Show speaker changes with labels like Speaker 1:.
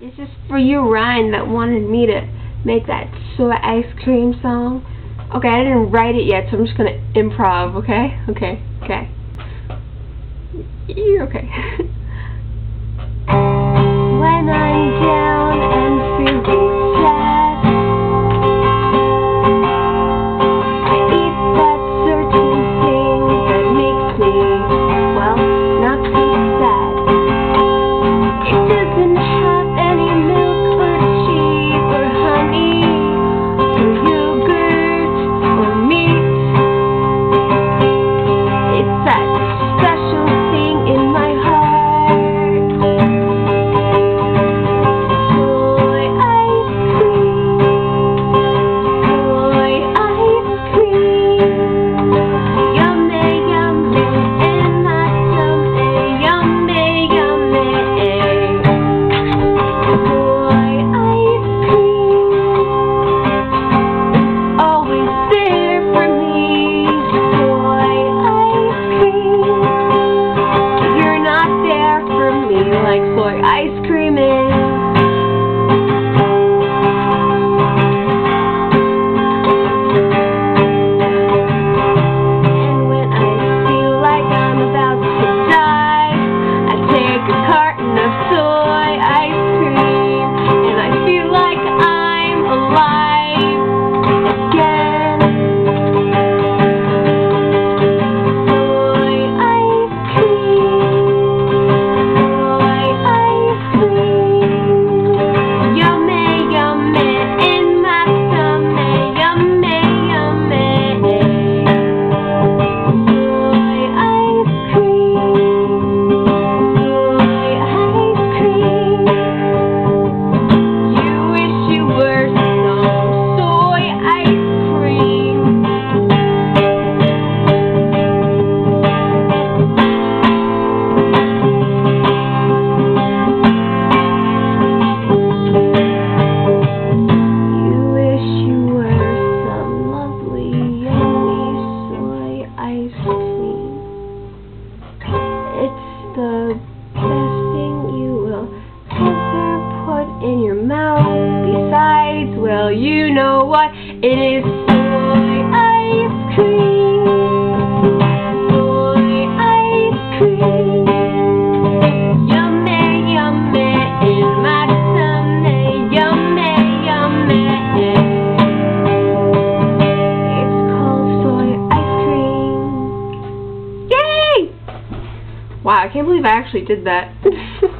Speaker 1: It's just for you, Ryan, that wanted me to make that soy ice cream song. Okay, I didn't write it yet, so I'm just gonna improv, okay? Okay, okay. You're okay. like for I the best thing you will ever put in your mouth. Besides, well, you know what it is. Wow, I can't believe I actually did that.